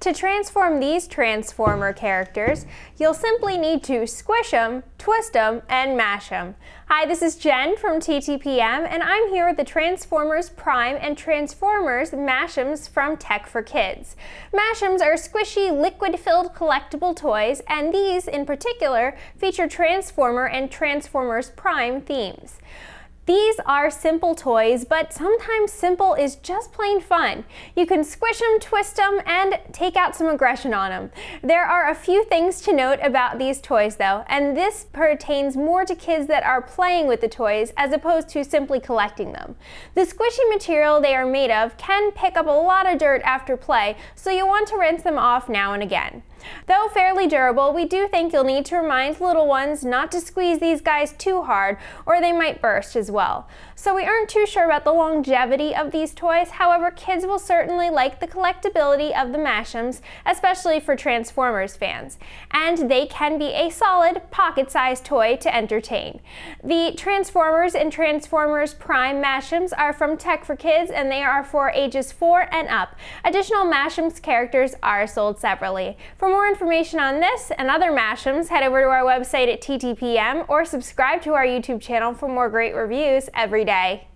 To transform these Transformer characters, you'll simply need to squish them, twist them, and mash them. Hi, this is Jen from TTPM, and I'm here with the Transformers Prime and Transformers Mashems from Tech 4 Kids. Mashems are squishy, liquid-filled collectible toys, and these, in particular, feature Transformer and Transformers Prime themes. These are simple toys, but sometimes simple is just plain fun. You can squish them, twist them, and take out some aggression on them. There are a few things to note about these toys though, and this pertains more to kids that are playing with the toys as opposed to simply collecting them. The squishy material they are made of can pick up a lot of dirt after play, so you'll want to rinse them off now and again. Though fairly durable, we do think you'll need to remind little ones not to squeeze these guys too hard or they might burst as well. So we aren't too sure about the longevity of these toys, however kids will certainly like the collectability of the Mashems, especially for Transformers fans. And they can be a solid pocket-sized toy to entertain. The Transformers and Transformers Prime Mashems are from Tech 4 Kids and they are for ages 4 and up. Additional Mashems characters are sold separately. For more information on this and other Mashems, head over to our website at TTPM or subscribe to our YouTube channel for more great reviews every day.